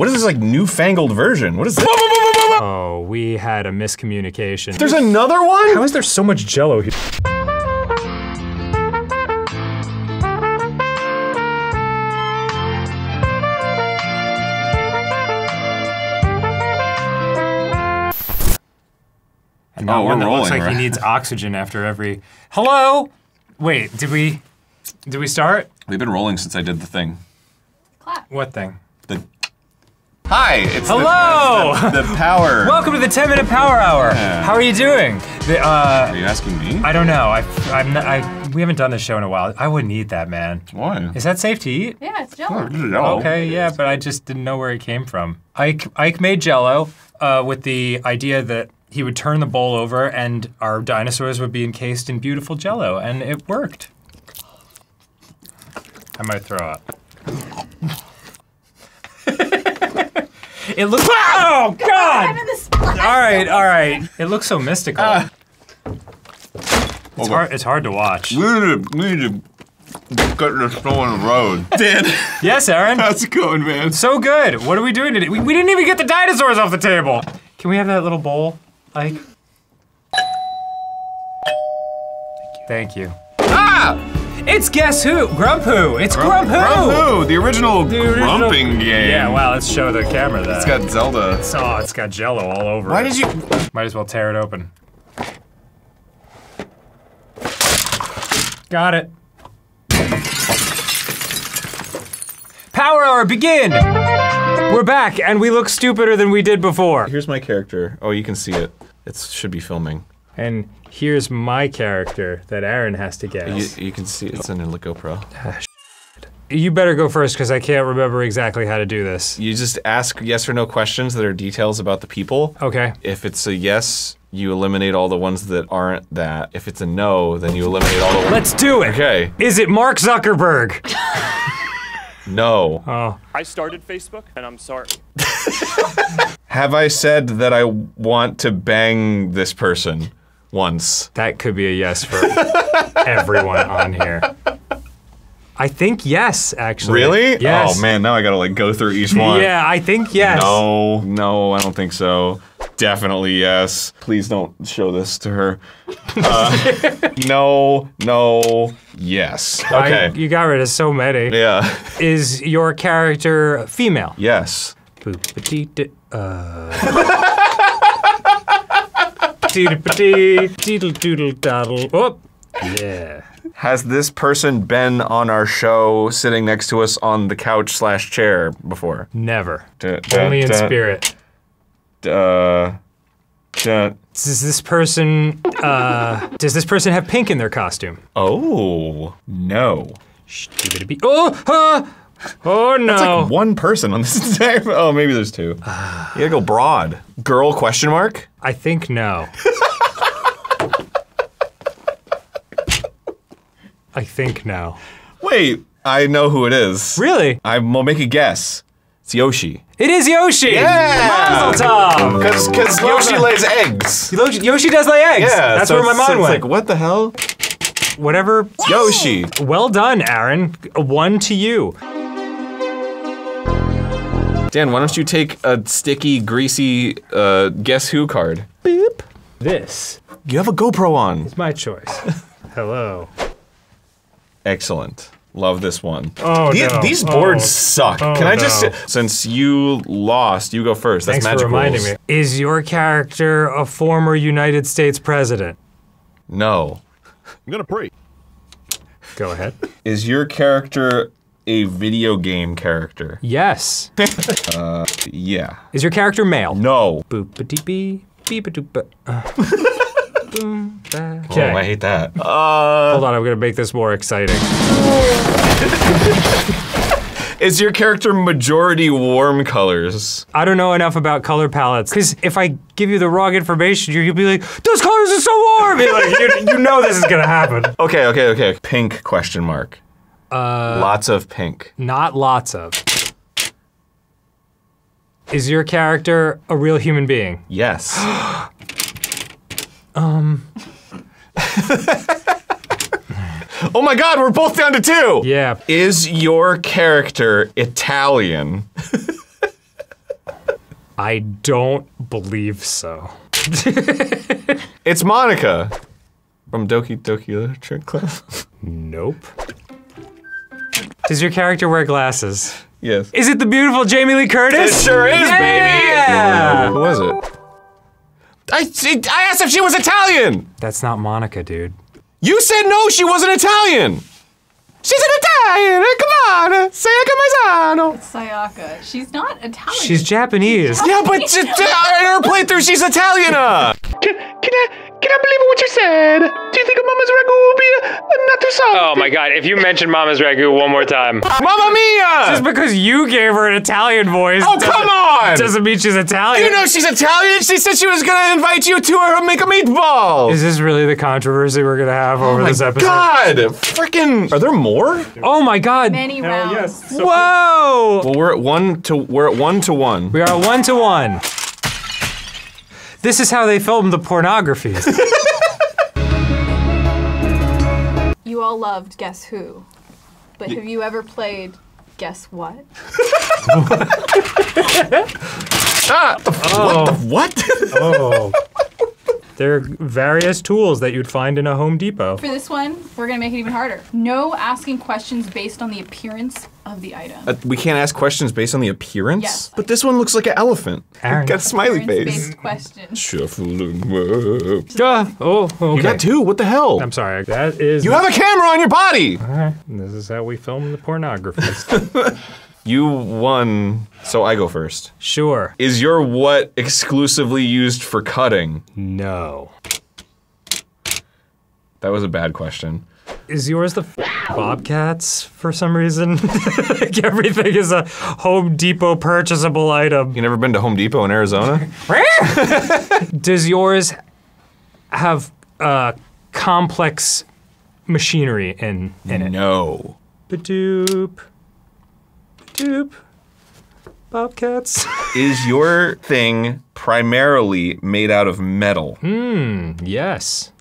What is this like newfangled version? What is this? Oh, we had a miscommunication. There's another one? How is there so much jello here? And not Oh, one we're that looks rolling, like he needs oxygen after every. Hello. Wait, did we? Did we start? We've been rolling since I did the thing. What thing? The Hi, it's the- Hello! the, the power. Welcome to the 10 minute power hour. Yeah. How are you doing? The, uh, Are you asking me? I don't know. I, I'm not, I, we haven't done this show in a while. I wouldn't eat that, man. Why? Is that safe to eat? Yeah, it's Jello. No. Okay, yeah, but I just didn't know where it came from. Ike, Ike made Jello uh, with the idea that he would turn the bowl over and our dinosaurs would be encased in beautiful Jello, and it worked. I might throw up. It looks. Oh I'm God! in the. All right, all right. It looks so mystical. Ah. it's hard. It's hard to watch. We need to, we need to cut this snow on the road. Dan, Yes, Arin. how's it going, man? So good. What are we doing today? We, we didn't even get the dinosaurs off the table. Can we have that little bowl, Ike? Thank you. Ah! It's Guess Who? Grump Who? It's Grump Who? Grump Who? The original, The original- grumping game. Yeah, wow, let's show the camera that. It's got Zelda. oh, it's got jello all over Why it. did you? Might as well tear it open. Got it. Power Hour, begin! We're back, and we look stupider than we did before. Here's my character. Oh, you can see it. It should be filming. And here's my character that Arin has to guess. You, you can see it's in the GoPro. Ah, you, better go first because I can't remember exactly how to do this. You just ask yes or no questions that are details about the people. Okay. If it's a yes, you eliminate all the ones that aren't that. If it's a no, then you eliminate all the ones. Let's do it. Okay. Is it Mark Zuckerberg? No. Oh, I started Facebook, and I'm sorry. Have I said that I want to bang this person once? that could be a yes for everyone on here. I think yes, actually. Really? Yes. Oh man, now I gotta like go through each one. Yeah, I think yes. No, no, I don't think so. Definitely yes. Please don't show this to her. Uh, no, no, yes. I- Okay. you got rid of so many. yeah. Is your character female? Yes. Boop-a-dee-dee, uh. Dee-dee-ba-dee, Deedle-doodle-daddle. Oh, yeah. Has this person been on our show sitting next to us on the couch slash chair before? Never. Da- da- Only in da- spirit. Uh, Does this person, uh, does this person have pink in their costume? oh, no. Oh, ah! Oh no. It's like one person on this entire. Oh, maybe there's two. you gotta go broad. Girl? Question mark? I think no. I think no. Wait, I know who it is. Really? I will make a guess. It's Yoshi. It is Yoshi! Yeah! Mazel tov! Because because Yoshi lays eggs. Yoshi, Yoshi does lay eggs. Yeah, That's so where my mind it's went. Like what the hell? Whatever. Yoshi. Well done, Arin. One to you. Dan, why don't you take a sticky, greasy uh, guess who card? Boop. This You have a GoPro on. It's my choice. Hello. Excellent. Love this one. Oh, The- no. These Oh. boards suck. Oh, Can I just no. since you lost, you go first. That's Thanks for reminding rules. me. Is your character a former United States president? No. I'm gonna pray. Go ahead. Is your character a video game character? Yes. Yeah. Is your character male? No. Boop a dee bee, beep a doop. Boom, ba. Oh, I hate that. Uh, Hold on, I'm gonna make this more exciting. is your character majority warm colors? I don't know enough about color palettes because if I give you the wrong information, you- you'll be like, "Those colors are so warm." Like, you, you know this is gonna happen. Okay, okay, okay. Pink question mark. Uh, Lots of pink. Not lots of. Is your character a real human being? Yes. um. oh my god, we're both down to two! Yeah. Is your character Italian? I don't believe so. It's Monika from Doki Doki Literature Club. Nope. Does your character wear glasses? yes. Is it the beautiful Jamie Lee Curtis? It sure is, baby. Yeah! Who was it? I, I asked if she was Italian. That's not Monika, dude. You said no, she wasn't Italian. She's an Italian. Come on, say it come Sayaka. She's not Italian. She's Japanese. Yeah, but j- j- in her playthrough, she's Italian. uh. Can, can I can I believe what you said? Do you think a mama's ragu will be uh, not too soft? Oh my god, if you mention Mama's Ragu one more time. Mamma mia! Just because you gave her an Italian voice oh come on! doesn't mean she's Italian. you know she's Italian. She said she was gonna invite you to her make a meatball. Is this really the controversy we're gonna have over oh my this episode? God! Freaking! Are there more? Oh my god. Many rounds. Whoa! Well, we're at one to we're at one to one. We are at one to one. This is how they filmed the pornography. You all loved Guess Who, but have you ever played Guess What? Ah, the, f- what the what? oh. There are various tools that you'd find in a Home Depot. For this one, we're gonna make it even harder. No asking questions based on the appearance of the item. Uh, we can't ask questions based on the appearance. Yes. But this one looks like an elephant. Arin. Got a smiley face. Appearance-based questions. Shuffling up. Ah, oh, okay. You got two. What the hell? I'm sorry. That is. You have a camera on your body. Alright, This is how we film the pornography. You won, so I go first. sure. Is your what exclusively used for cutting? No. That was a bad question. Is yours the Bobcats for some reason? like everything is a Home Depot purchasable item. You never been to Home Depot in Arizona? Does yours have uh, complex machinery in in it? no. Badoop. Badoop. Bobcats. Is your thing primarily made out of metal? Hmm, yes.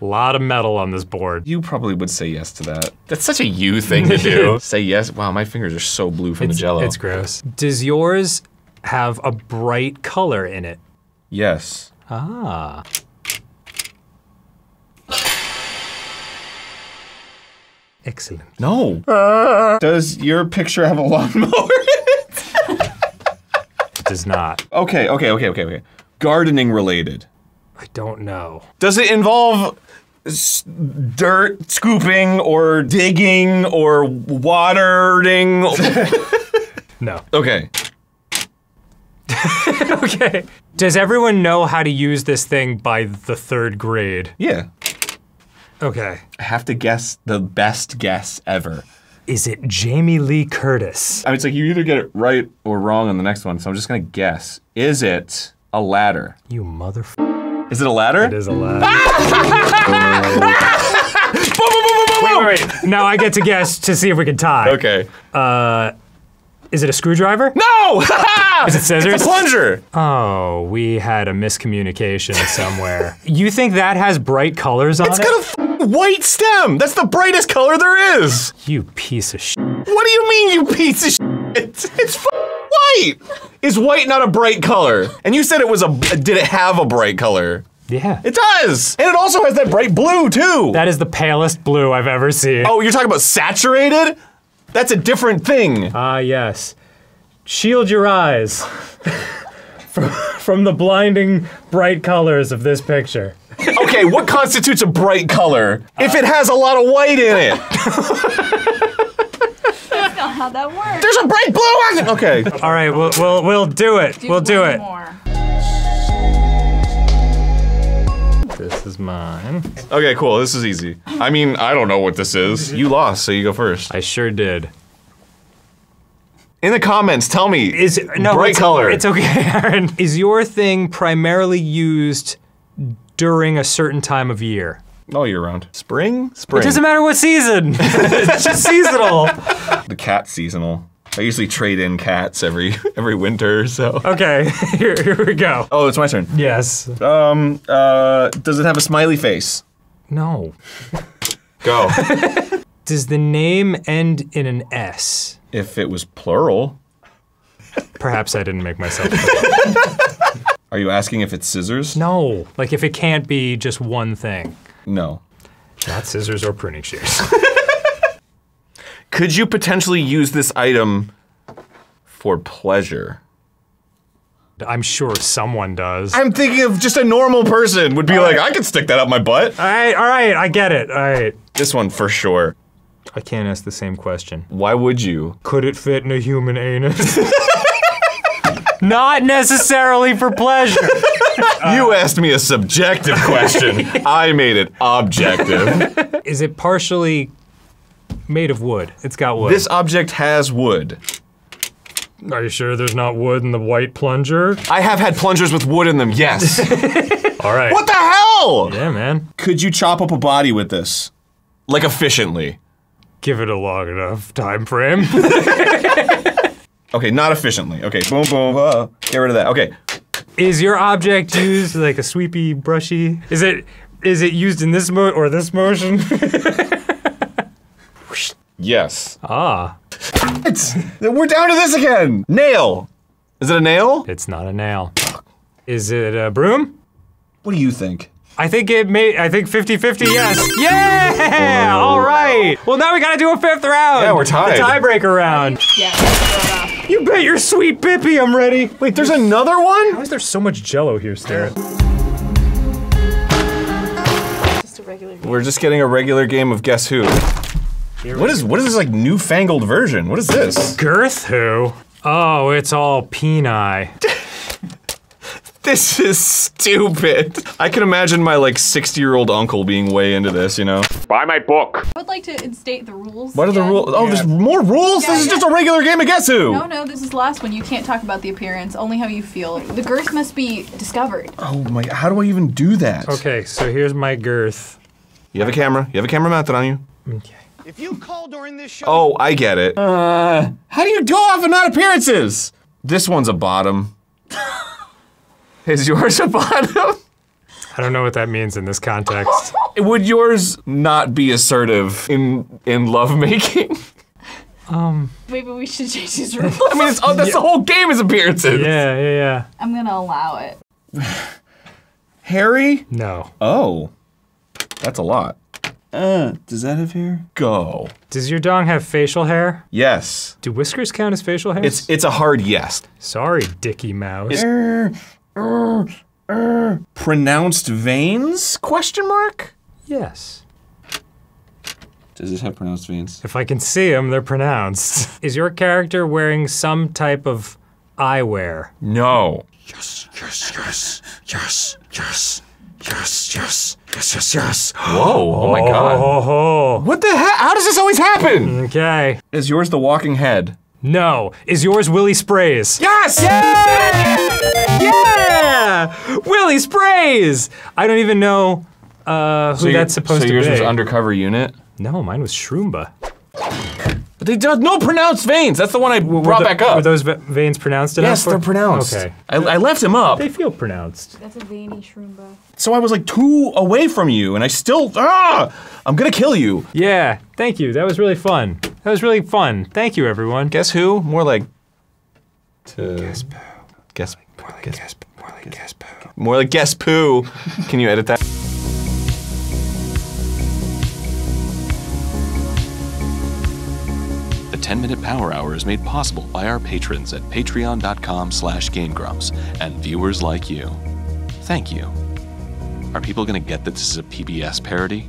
A lot of metal on this board. You probably would say yes to that. That's such a you thing to do. say yes. Wow, my fingers are so blue from It's, the jello. it's gross. Does yours have a bright color in it? yes. Ah. Excellent. No. Does your picture have a lawnmower? It does not. okay, okay, okay, okay, okay. Gardening related. I don't know. Does it involve s- dirt scooping or digging or watering? No. okay. Okay. Does everyone know how to use this thing by the third grade? Yeah. Okay. I have to guess the best guess ever. Is it Jamie Lee Curtis? I mean, it's like you either get it right or wrong on the next one, so I'm just gonna guess. Is it a ladder? You mother. Is it a ladder? It is a ladder. Boom, boom. wait, wait. Now I get to guess to see if we can tie. Okay. Uh, Is it a screwdriver? No! Is it scissors? It's a plunger. Oh, we had a miscommunication somewhere. you think that has bright colors on It's it? got a f- white stem. That's the brightest color there is. You piece of sh. What do you mean, you piece of shit? It's, it's f- white. Is white not a bright color? And you said it was a. Did it have a bright color? Yeah. It does. And it also has that bright blue too. that is the palest blue I've ever seen. oh, you're talking about saturated? That's a different thing. Ah, yes. Shield your eyes from, from the blinding bright colors of this picture. Okay, what constitutes a bright color? If it has a lot of white in it. That's not how that works. There's a bright blue one. Okay. All right, we'll we'll, we'll do it. we'll do it. More. This is mine. Okay, cool. This is easy. I mean, I don't know what this is. You lost, so you go first. I sure did. In the comments, tell me. Is it, no bright it's, color? It's okay, Arin. Is your thing primarily used during a certain time of year? all year round. Spring? Spring. It doesn't matter what season. it's just seasonal. the cat seasonal. I usually trade in cats every every winter, so. Okay, here, here we go. Oh, it's my turn. Yes. Um, uh, does it have a smiley face? No. Go. Does the name end in an S? if it was plural. Perhaps I didn't make myself. Are you asking if it's scissors? no, like if it can't be just one thing, No. not scissors or pruning shears. Could you potentially use this item for pleasure? I'm sure someone does. I'm thinking of just a normal person would be like, I could stick that up my butt. all right, all right, I get it. All right. This one for sure. I can't ask the same question. Why would you? Could it fit in a human anus? Not necessarily for pleasure. you asked me a subjective question. I made it objective. Is it partially made of wood? It's got wood. this object has wood. Are you sure there's not wood in the white plunger? I have had plungers with wood in them, yes. All right. what the hell? Yeah, man. Could you chop up a body with this? Like efficiently. Give it a long enough time frame. Okay, not efficiently. Okay, boom, boom, uh, get rid of that. Okay, is your object used like a sweepy, brushy? Is it is it used in this mo or this motion? yes. ah, It's, we're down to this again. Nail. Is it a nail? it's not a nail. Is it a broom? What do you think? I think it may. I think 50-50, yes. Yeah! All right. Well, now we gotta do a fifth round. Yeah, we're tied. The tiebreaker round. Yeah. Throw it off. You bet your sweet Bippy I'm ready. Wait, there's another one? Why is there so much Jello here, Starrett? Just a regular. game. We're just getting a regular game of Guess Who. What is what is this like newfangled version? What is this? Girth who? Oh, it's all peni. This is stupid. I can imagine my like 60 year old uncle being way into this, you know? Buy my book. I would like to instate the rules. What are the rules? Oh, there's more rules? Yeah, this is yeah. just a regular game of Guess Who. No, no, this is the last one. You can't talk about the appearance, only how you feel. The girth must be discovered. Oh my, how do I even do that? Okay, so here's my girth. You have a camera. You have a camera mounted on you. Okay. If you call during this show, Oh, I get it. Uh, how do you go off of not appearances? This one's a bottom. is yours a bottom? I don't know what that means in this context. Would yours not be assertive in in lovemaking? Um. Maybe we should change these rules. I mean, it's, oh, that's the whole game is appearances. Yeah, yeah, yeah. I'm gonna allow it. Harry? No. Oh, that's a lot. Uh, does that have hair? Go. Does your dong have facial hair? Yes. Do whiskers count as facial hair? It's it's a hard yes. Sorry, Dicky Mouse uh, uh, pronounced veins? Question mark? Yes. Does this have pronounced veins? If I can see them, they're pronounced. Is your character wearing some type of eyewear? No. Yes, yes, yes, yes, yes. Yes, yes, yes, yes, yes. Whoa, oh, my god. Oh, oh, oh. What the heck? How does this always happen? Okay. Is yours the walking head? No. Is yours Willie Sprays? Yes! Yeah! Willie Sprays! I don't even know uh, who that's supposed so to yours be. was undercover unit? no, mine was Shroomba. But they don't. no pronounced veins. That's the one I brought Were back up. Were those ve- veins pronounced enough? yes, they're pronounced. Okay. I, I left him up. They feel pronounced. That's a veiny shroomba. So I was like two away from you, and I still ah, I'm gonna kill you. Yeah, thank you. That was really fun. That was really fun. Thank you, everyone. Guess who? More like to guess guess More like gasp, more like gasp. more like guess poo. Can you edit that? The 10 Minute Power Hour is made possible by our patrons at patreon.com slash gamegrumps and viewers like you. Thank you. Are people gonna get that this is a PBS parody?